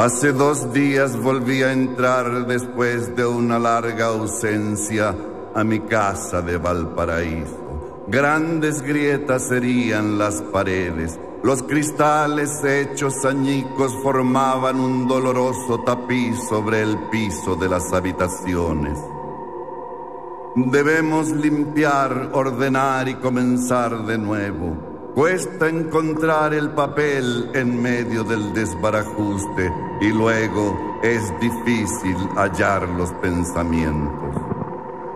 Hace dos días volví a entrar después de una larga ausencia a mi casa de Valparaíso. Grandes grietas serían las paredes. Los cristales hechos añicos formaban un doloroso tapiz sobre el piso de las habitaciones. Debemos limpiar, ordenar y comenzar de nuevo. Cuesta encontrar el papel en medio del desbarajuste y luego es difícil hallar los pensamientos.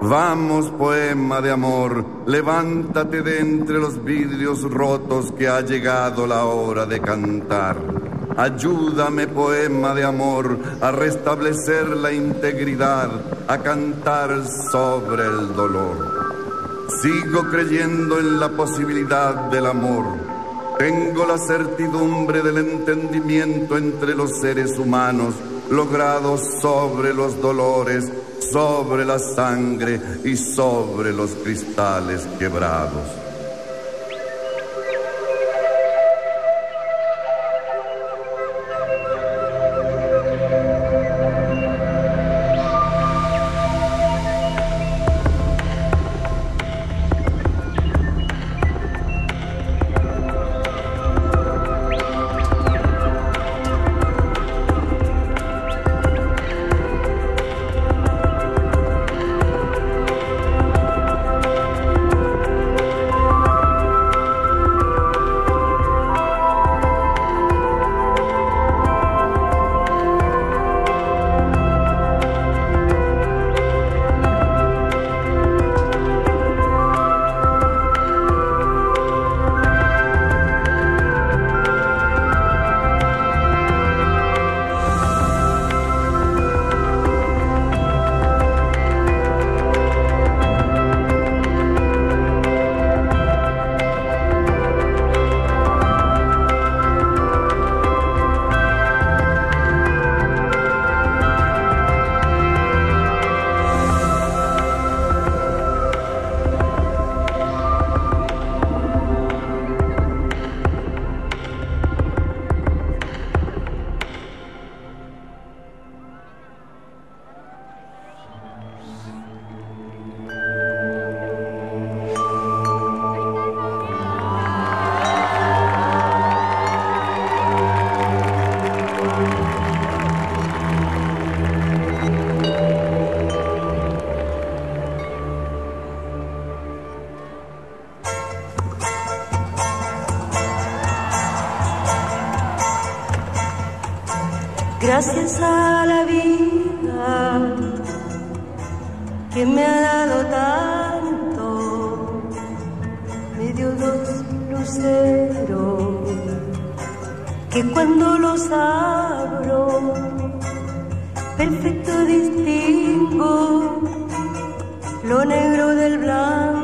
Vamos, poema de amor, levántate de entre los vidrios rotos que ha llegado la hora de cantar. Ayúdame, poema de amor, a restablecer la integridad, a cantar sobre el dolor. Sigo creyendo en la posibilidad del amor. Tengo la certidumbre del entendimiento entre los seres humanos, logrado sobre los dolores, sobre la sangre y sobre los cristales quebrados. Gracias a la vida que me ha dado tanto, me dio dos luceros que cuando los abro, perfecto distingo lo negro del blanco